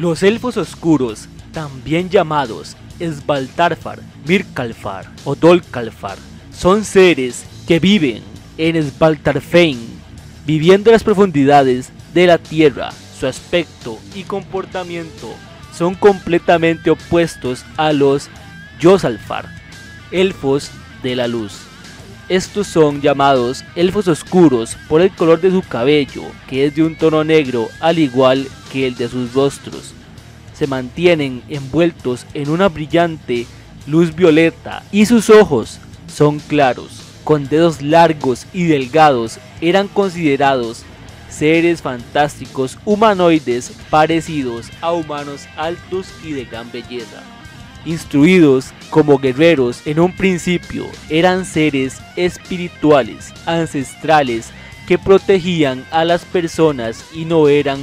Los elfos oscuros, también llamados Svaltarfar, Mirkalfar o Dolkalfar, son seres que viven en Svaltarfein, viviendo en las profundidades de la tierra. Su aspecto y comportamiento son completamente opuestos a los Yosalfar, elfos de la luz. Estos son llamados elfos oscuros por el color de su cabello, que es de un tono negro al igual que el de sus rostros. Se mantienen envueltos en una brillante luz violeta y sus ojos son claros, con dedos largos y delgados, eran considerados seres fantásticos humanoides parecidos a humanos altos y de gran belleza instruidos como guerreros en un principio, eran seres espirituales, ancestrales, que protegían a las personas y no eran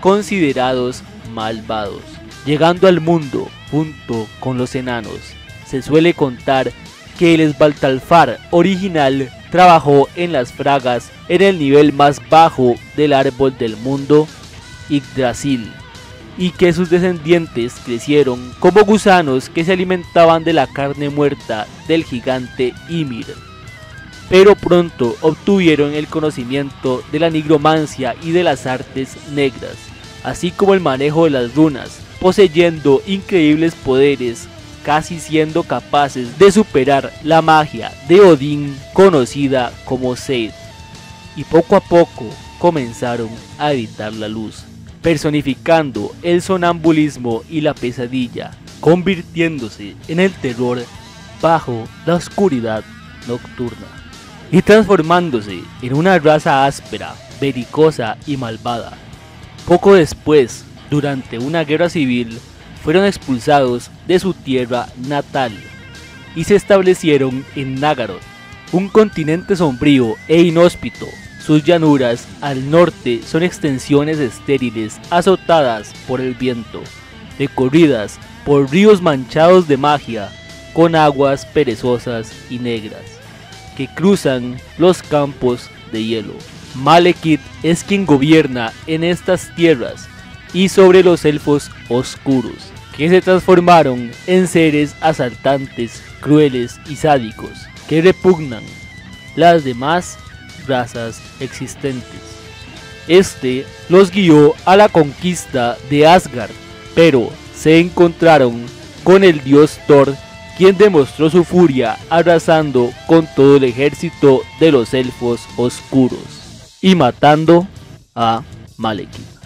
considerados malvados. Llegando al mundo junto con los enanos, se suele contar que el Esbaltalfar original trabajó en las fragas en el nivel más bajo del árbol del mundo, Yggdrasil y que sus descendientes crecieron como gusanos que se alimentaban de la carne muerta del gigante Ymir. Pero pronto obtuvieron el conocimiento de la nigromancia y de las artes negras, así como el manejo de las runas, poseyendo increíbles poderes, casi siendo capaces de superar la magia de Odín conocida como Seid. Y poco a poco comenzaron a evitar la luz personificando el sonambulismo y la pesadilla, convirtiéndose en el terror bajo la oscuridad nocturna y transformándose en una raza áspera, belicosa y malvada. Poco después, durante una guerra civil, fueron expulsados de su tierra natal y se establecieron en Nagaroth, un continente sombrío e inhóspito sus llanuras al norte son extensiones estériles azotadas por el viento, recorridas por ríos manchados de magia con aguas perezosas y negras, que cruzan los campos de hielo. Malekith es quien gobierna en estas tierras y sobre los elfos oscuros, que se transformaron en seres asaltantes, crueles y sádicos, que repugnan las demás razas existentes. Este los guió a la conquista de Asgard, pero se encontraron con el dios Thor, quien demostró su furia arrasando con todo el ejército de los elfos oscuros y matando a Malekith.